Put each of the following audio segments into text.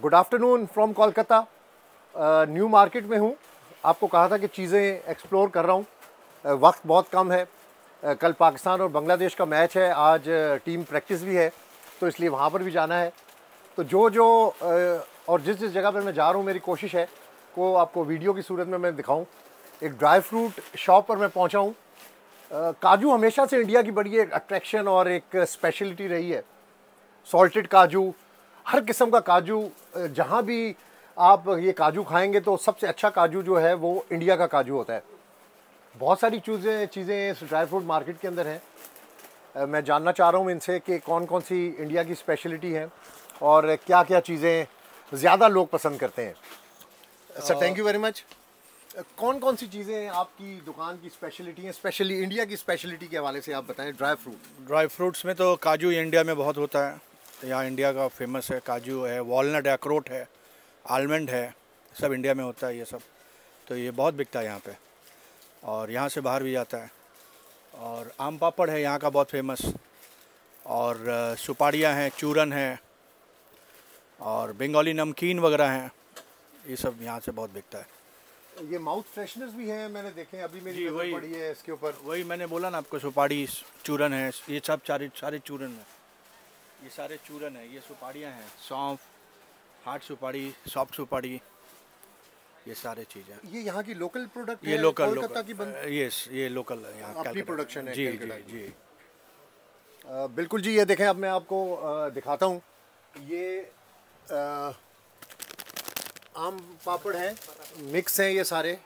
Good afternoon from Kolkata new market में हूँ। आपको कहा था कि चीज़ें एक्सप्लोर कर रहा हूँ। Uh, वक्त बहुत कम है। Uh, कल पाकिस्तान और बांग्लादेश का मैच है। आज टीम uh, प्रैक्टिस भी है। तो इसलिए वहाँ पर भी जाना है। तो जो जो uh, और जिस जिस जगह पर मैं जा रहा हूँ मेरी कोशिश है को आपको वीडियो की सूरत में मैं दिखाऊँ। एक ड्राई फ्रूट शॉप पर मैं पहुँचा हूँ। Uh, काजू हमेशा से इंडिया की बड़ी एक अट्रैक्शन और एक स्पेशलिटी रही है। सॉल्टेड काजू हर किस्म का काजू जहाँ भी आप ये काजू खाएँगे तो सबसे अच्छा काजू जो है वो इंडिया का काजू होता है। बहुत सारी चीज़ें चीज़ें ड्राई फ्रूट मार्केट के अंदर हैं। मैं जानना चाह रहा हूँ इनसे कि कौन कौन सी इंडिया की स्पेशलिटी है और क्या क्या चीज़ें ज़्यादा लोग पसंद करते हैं। Sir thank you very much कौन कौन सी चीज़ें आपकी दुकान की स्पेशलिटी हैं स्पेशली इंडिया की स्पेशलिटी के हवाले से आप बताएँ ड्राई फ्रूट? ड्राई फ्रूट्स में तो काजू इंडिया में बहुत होता है। यहाँ इंडिया का फ़ेमस है काजू है वॉलनट है अखरोट है आलमंड है सब इंडिया में होता है ये सब। तो ये बहुत बिकता है यहाँ पे। और यहाँ से बाहर भी जाता है। और आम पापड़ है यहाँ का बहुत फ़ेमस और सुपाड़ियाँ हैं चूरन है और बंगाली नमकीन वगैरह हैं ये सब यहाँ से बहुत बिकता है। ये माउथ फ्रेशनर्स भी हैं मैंने देखे अभी मेरी वही। पड़ी है इसके ऊपर। वही मैंने बोला ना आपको सुपाड़ी चूरन है ये सब सारे सारे चूरन है। ये सारे चूरन है ये सुपाड़ियाँ हैं सौंफ हार्ड सुपाड़ी सॉफ्ट सुपाड़ी ये सारे चीज़ें ये यहाँ की लोकल प्रोडक्ट ये लोकल लोकल की बन... ये ये लोकल यहाँ अपनी प्रोडक्शन है जी जी जी। आ, बिल्कुल जी ये देखें अब मैं आपको आ, दिखाता हूँ। ये आ, आम पापड़ हैं मिक्स हैं ये सारे।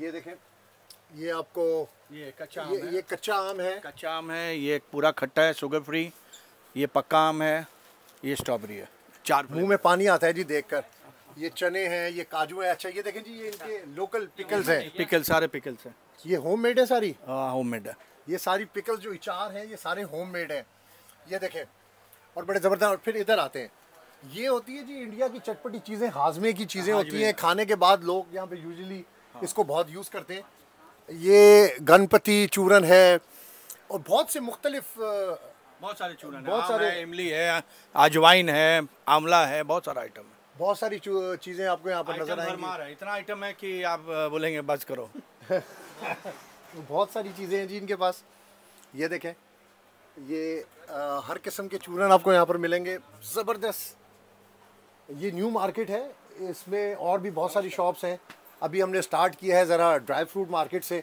ये देखें ये आपको ये कच्चा आम ये, है। ये कच्चा आम है। कच्चा आम है ये पूरा खट्टा है शुगर फ्री ये पक्का आम है ये स्ट्रॉबेरी है। चार मुँह में पानी आता है जी देखकर। ये चने हैं ये काजू है अच्छा ये देखें जी ये इनके लोकल पिकल्स हैं। पिकल सारे पिकल्स हैं। ये होममेड है सारी? हाँ होममेड है। ये सारी पिकल्स जो इचार हैं ये सारे होममेड हैं। ये देखें और बड़े ज़बरदस्त फिर इधर आते हैं। ये होती है जी इंडिया की चटपटी चीज़ें हाजमे की चीज़ें होती हैं। खाने के बाद लोग यहाँ पे यूजुअली हाँ। इसको बहुत यूज़ करते हैं। ये गणपति चूरन है और बहुत से मुख्तलिफ़ बहुत सारे चूरन बहुत सारे इमली है अजवाइन है आंवला है बहुत सारा आइटम है। बहुत सारी चीज़ें आपको यहाँ पर नज़र आएँगी। है। इतना आइटम है कि आप बोलेंगे बस करो। बहुत सारी चीज़ें हैं जी इनके पास। ये देखें ये आ, हर किस्म के चूरन आपको यहाँ पर मिलेंगे। ज़बरदस्त। ये न्यू मार्केट है। इसमें और भी बहुत सारी शॉप्स हैं। अभी हमने स्टार्ट किया है ज़रा ड्राई फ्रूट मार्केट से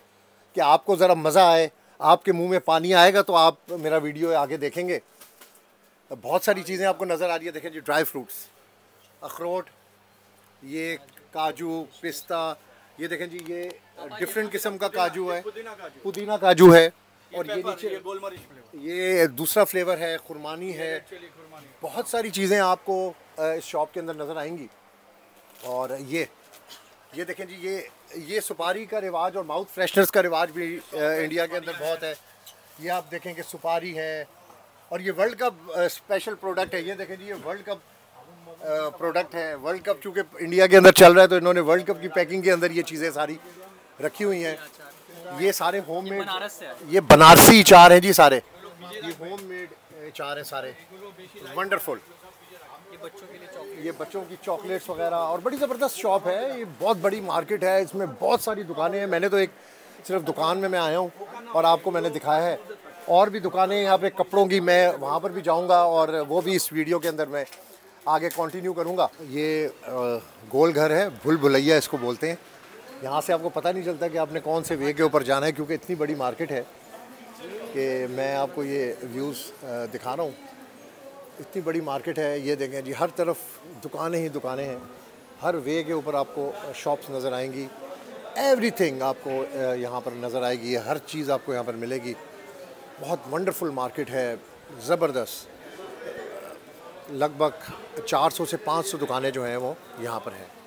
कि आपको ज़रा मज़ा आए। आपके मुँह में पानी आएगा तो आप मेरा वीडियो आगे देखेंगे। बहुत सारी चीज़ें आपको नज़र आ रही है। देखें जी ड्राई फ्रूट्स अखरोट ये काजू पिस्ता ये देखें जी ये डिफरेंट किस्म का काजू है। पुदीना काजू। है और ये नीचे ये दूसरा फ्लेवर है खुरमानी है। बहुत सारी चीज़ें आपको इस शॉप के अंदर नज़र आएँगी। और ये ये देखें जी ये ये सुपारी का रिवाज और माउथ फ्रेशनर्स का रिवाज भी इंडिया के अंदर बहुत है। ये आप देखें कि सुपारी है और ये वर्ल्ड कप स्पेशल प्रोडक्ट है। ये देखें जी ये वर्ल्ड कप प्रोडक्ट है। वर्ल्ड कप चूँकि इंडिया के अंदर चल रहा है तो इन्होंने वर्ल्ड कप की पैकिंग के अंदर ये चीज़ें सारी रखी हुई हैं। ये सारे होम मेड ये बनारसी चार हैं जी सारे। ये होम मेड चार हैं सारे। वंडरफुल ये बच्चों की चॉकलेट्स वगैरह, और बड़ी ज़बरदस्त शॉप है, ये बहुत बड़ी मार्केट है, इसमें बहुत सारी दुकानें हैं। मैंने तो एक, सिर्फ़ दुकान में मैं आया हूँ, और आपको मैंने दिखाया है। और भी दुकानें यहाँ पे कपड़ों की मैं वहाँ पर भी जाऊँगा, और वो भी इस वीडियो के अंदर मैं आगे कंटिन्यू करूँगा। ये गोल घर है, भूल भुलैया इसको बोलते हैं। यहाँ से आपको पता नहीं चलता कि आपने कौन से वे के ऊपर जाना है, क्योंकि इतनी बड़ी मार्केट है कि मैं आपको ये व्यूज़ दिखा रहा हूँ। इतनी बड़ी मार्केट है, ये देखें जी, हर तरफ़ दुकानें ही दुकानें हैं। हर वे के ऊपर आपको शॉप्स नज़र आएँगी। एवरीथिंग आपको यहाँ पर नज़र आएगी, हर चीज़ आपको यहाँ पर मिलेगी। बहुत वंडरफुल मार्केट है, ज़बरदस्त। लगभग 400 से 500 दुकानें जो हैं वो यहाँ पर हैं।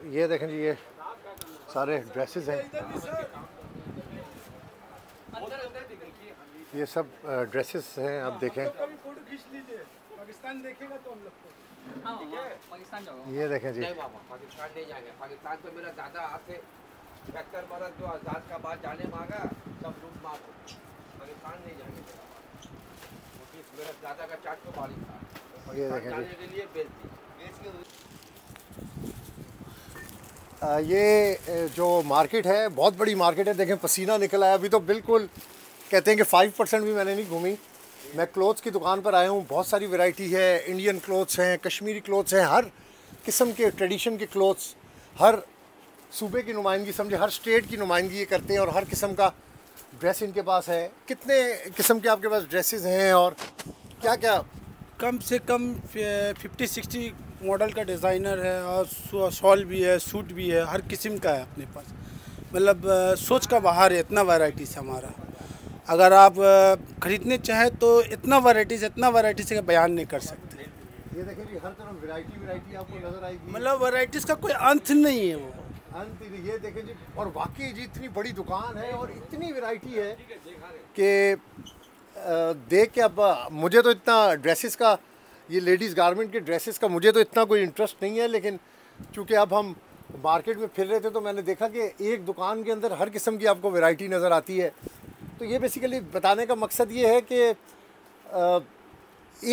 ये देखें जी ये सारे ड्रेसेस हैं। ये सब ड्रेसेस हैं आप देखें। पाकिस्तान देखेगा तो हम लोग हाँ? हाँ ये देखें जी। पाकिस्तान नहीं जाएँगे। पाकिस्तान तो मेरा दादा आज से बरस जो आज़ाद का बाद जाने मांगा सब लूट मार पाकिस्तान नहीं जाएँगे मेरा बाप। क्योंकि मेरा दादा का चाट को बारिश था। तो ये देखें जी। जाने के लिए बेच दी बेच के आ, ये जो मार्केट है, बहुत बड़ी मार्केट है। देखें, पसीना निकला है। अभी तो बिल्कुल कहते हैं कि फाइव परसेंट भी मैंने नहीं घूमी। मैं क्लोथ्स की दुकान पर आया हूँ। बहुत सारी वैरायटी है। इंडियन क्लोथ्स हैं कश्मीरी क्लोथ्स हैं। हर किस्म के ट्रेडिशन के क्लोथ्स हर सूबे की नुमाइंदगी समझे, हर स्टेट की नुमाइंदगी ये करते हैं और हर किस्म का ड्रेस इनके पास है। कितने किस्म के आपके पास ड्रेसेस हैं और क्या क्या कम से कम फिफ्टी सिक्सटी मॉडल का डिज़ाइनर है और शॉल भी है सूट भी है हर किस्म का है अपने पास। मतलब सोच का बाहर है इतना वैराइटीज़ है हमारा। अगर आप खरीदने चाहें तो इतना वैराइटीज़ इतना वैराइटीज़ का बयान नहीं कर सकते। ये देखें जी हर तरफ़ वैरायटी वैरायटी आपको नज़र आएगी। मतलब वैराइटीज़ का कोई अंत नहीं है वो। अंत ये देखें जी और वाकई जी इतनी बड़ी दुकान है और इतनी वैरायटी है कि देख के अब मुझे तो इतना ड्रेसेस का ये लेडीज़ गारमेंट के ड्रेसेस का मुझे तो इतना कोई इंटरेस्ट नहीं है लेकिन चूँकि अब हम मार्केट में फिर रहे थे तो मैंने देखा कि एक दुकान के अंदर हर किस्म की आपको वैरायटी नज़र आती है। तो ये बेसिकली बताने का मकसद ये है कि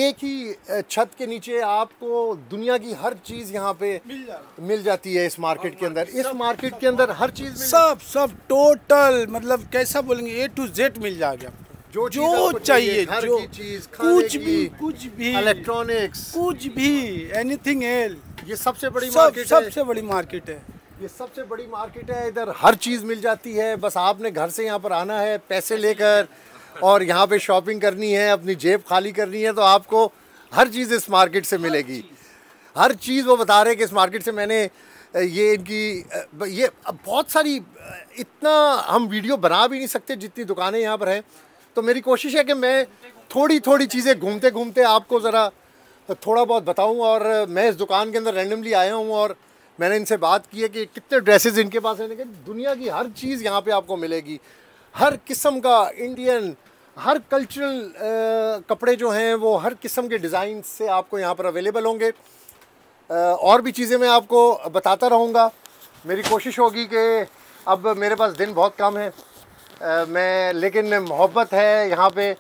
एक ही छत के नीचे आपको दुनिया की हर चीज़ यहाँ पे मिल मिल जाती है इस मार्केट के अंदर। इस मार्केट के अंदर हर चीज़ सब सब टोटल मतलब कैसा बोलेंगे ए टू जेड मिल जाएगा जो जो चाहिए जो चीज़ कुछ भी कुछ भी इलेक्ट्रॉनिक्स कुछ भी एनीथिंग एल ये सबसे बड़ी सब मार्केट है। सबसे बड़ी मार्केट है। ये सबसे बड़ी मार्केट है इधर हर चीज़ मिल जाती है बस आपने घर से यहाँ पर आना है पैसे लेकर और यहाँ पे शॉपिंग करनी है अपनी जेब खाली करनी है तो आपको हर चीज़ इस मार्केट से मिलेगी। हर चीज़ वो बता रहे हैं कि इस मार्केट से मैंने ये इनकी ये बहुत सारी इतना हम वीडियो बना भी नहीं सकते जितनी दुकानें यहाँ पर हैं। तो मेरी कोशिश है कि मैं थोड़ी थोड़ी चीज़ें घूमते घूमते आपको ज़रा थोड़ा बहुत बताऊँ और मैं इस दुकान के अंदर रैंडमली आया हूँ और मैंने इनसे बात की है कि कितने ड्रेसेस इनके पास हैं। लेकिन दुनिया की हर चीज़ यहाँ पे आपको मिलेगी। हर किस्म का इंडियन हर कल्चरल कपड़े जो हैं वो हर किस्म के डिज़ाइन से आपको यहाँ पर अवेलेबल होंगे। और भी चीज़ें मैं आपको बताता रहूँगा। मेरी कोशिश होगी कि अब मेरे पास दिन बहुत कम है। मैं, लेकिन मोहब्बत है यहाँ पे।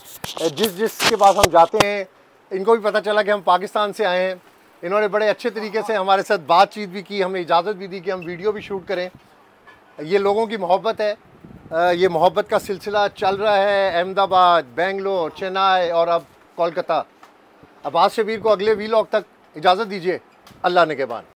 जिस जिस के पास हम जाते हैं, इनको भी पता चला कि हम पाकिस्तान से आए हैं। इन्होंने बड़े अच्छे तरीके से हमारे साथ बातचीत भी की हमें इजाज़त भी दी कि हम वीडियो भी शूट करें। ये लोगों की मोहब्बत है। ये मोहब्बत का सिलसिला चल रहा है अहमदाबाद, बेंगलोर, चेन्नई और अब कोलकाता। अब्बास शबीर को अगले वीलॉग तक इजाज़त दीजिए। अल्लाह ने के बाद।